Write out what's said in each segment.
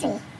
Sĩ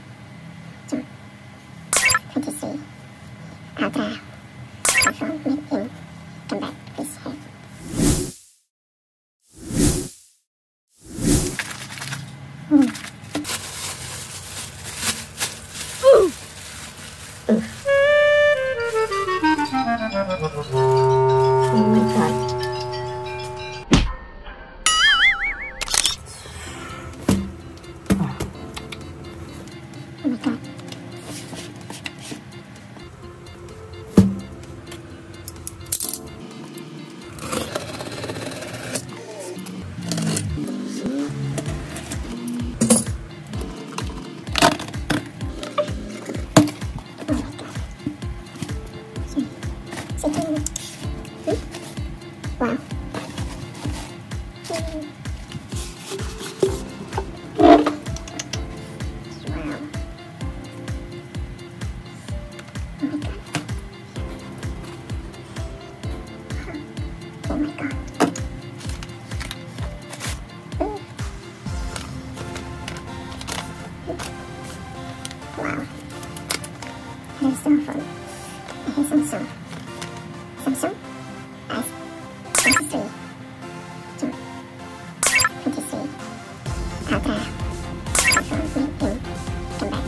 smartphone. Okay, Samsung. Samsung. S. 23. 2. 23. Ultra. iPhone 19. Comeback.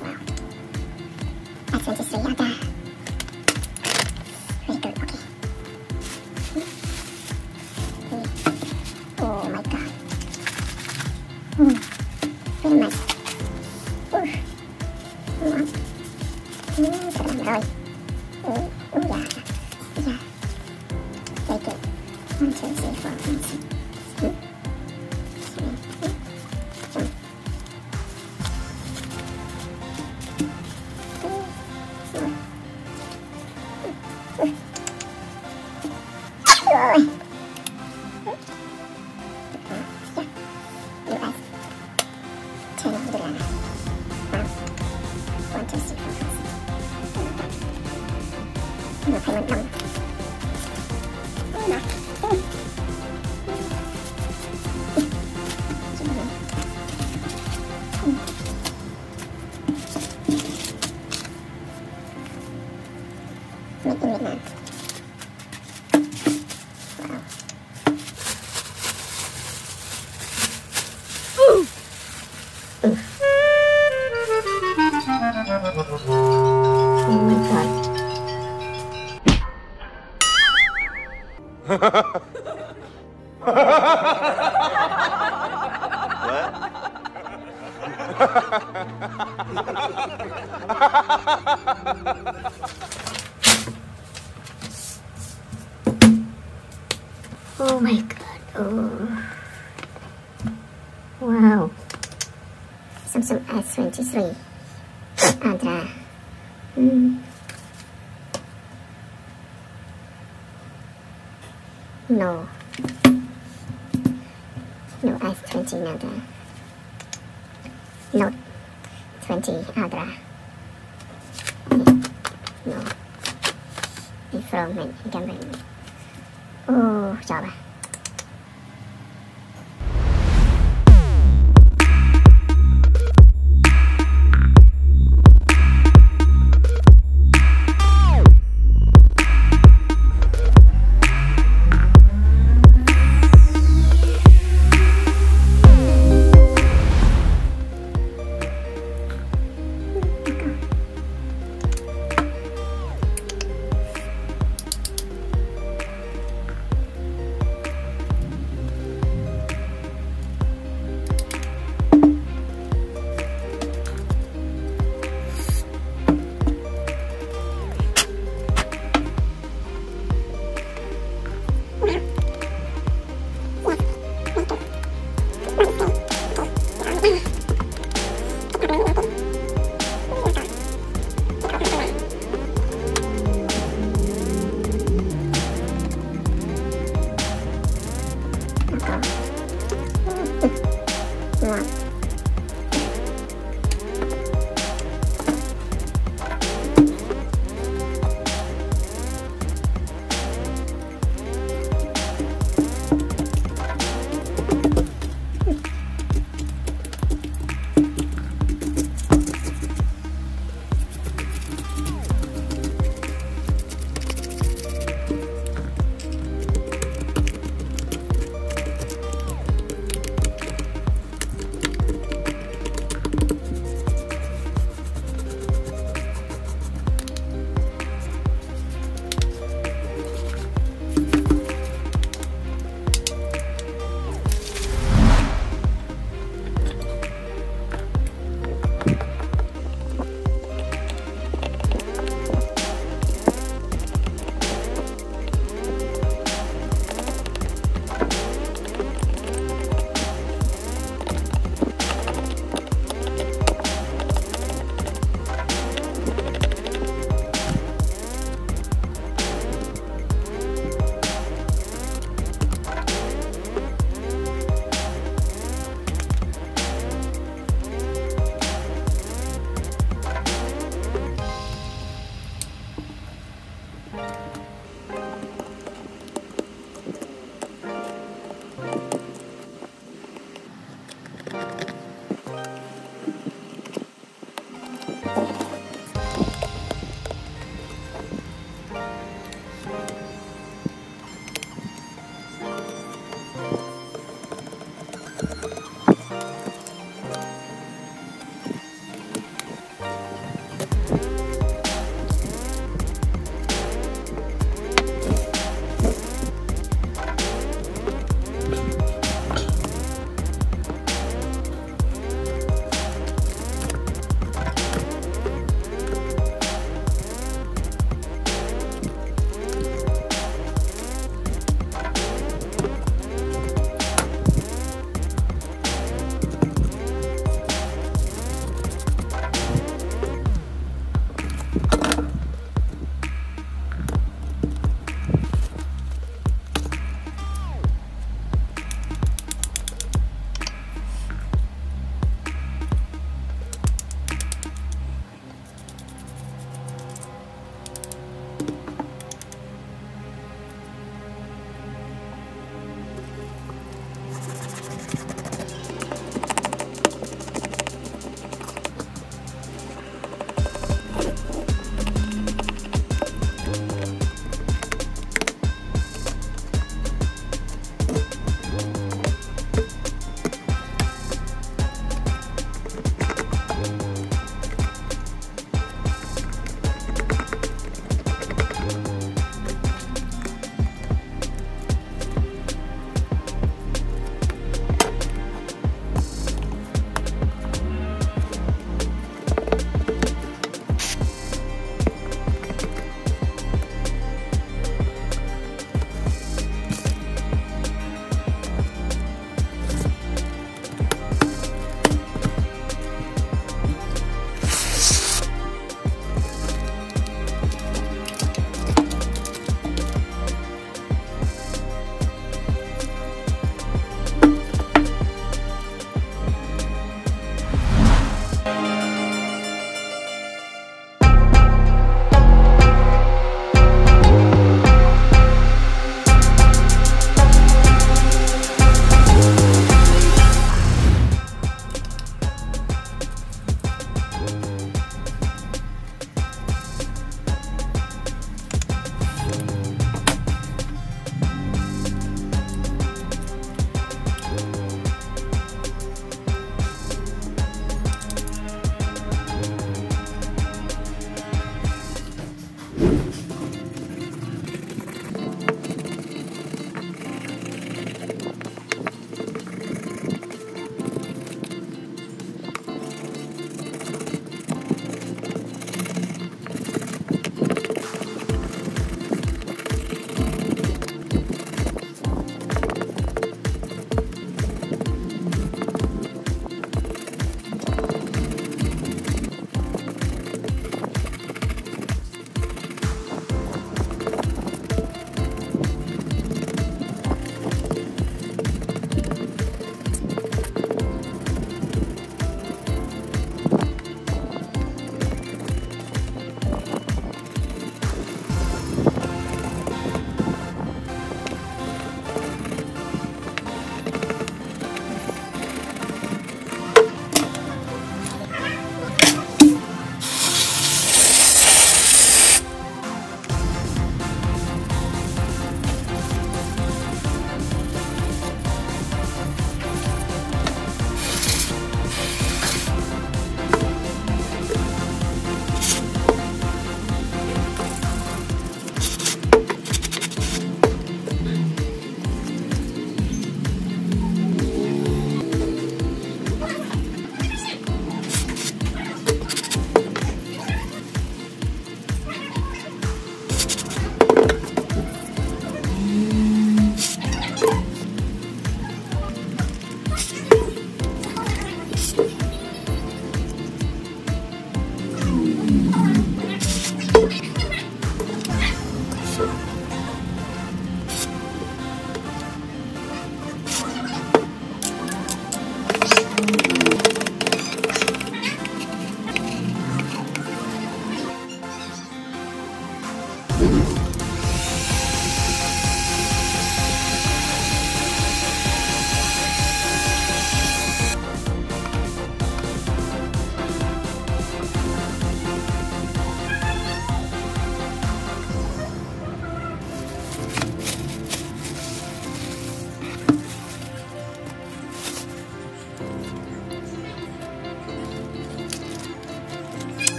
Wow. S23 Ultra. Ha my ha! Mm. No. No, ice 20 Nadra. no 20 Adra. No. From me, Oh, Java.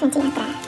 像这样的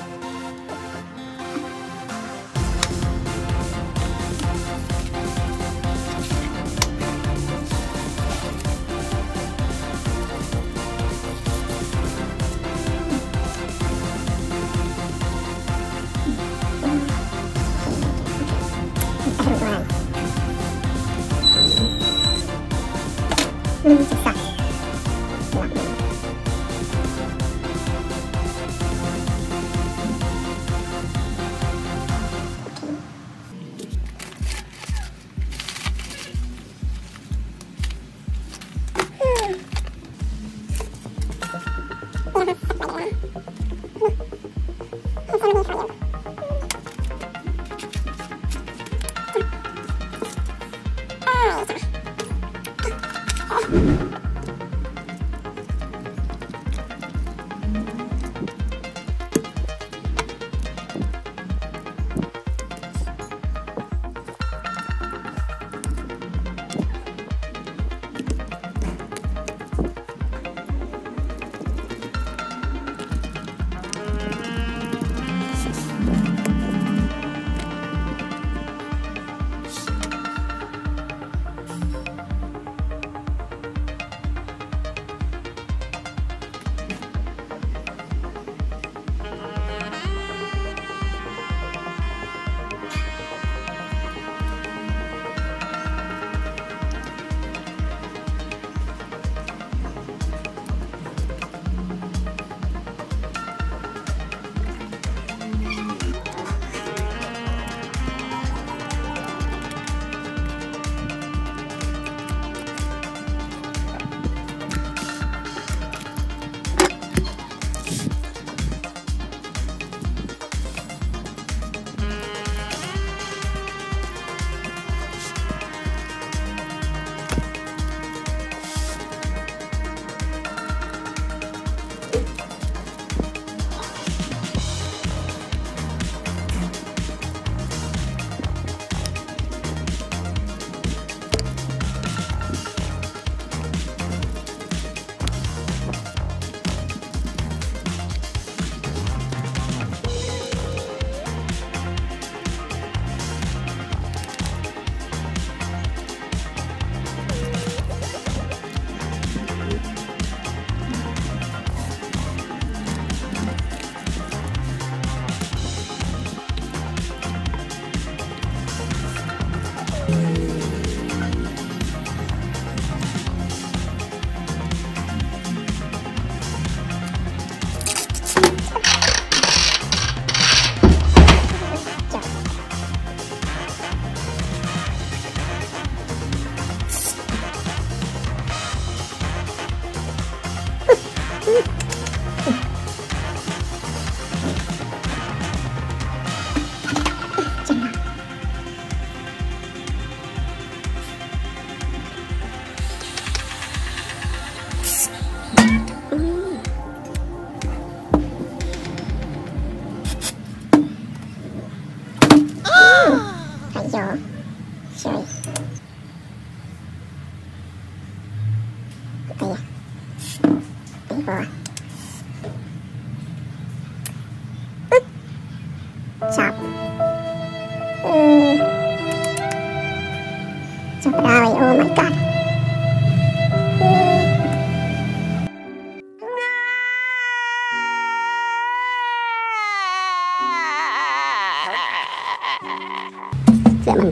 phải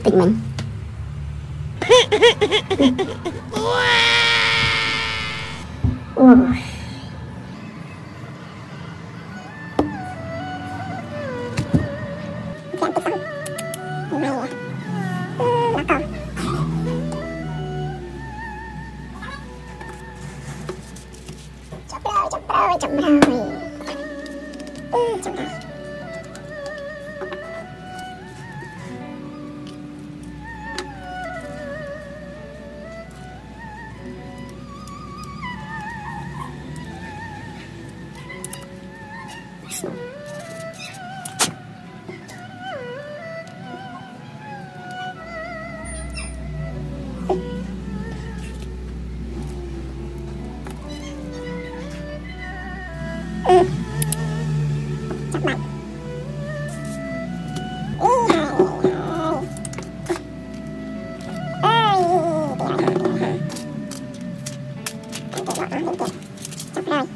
បន្តិចមិញអូយ những cái dạng ứng tiền tập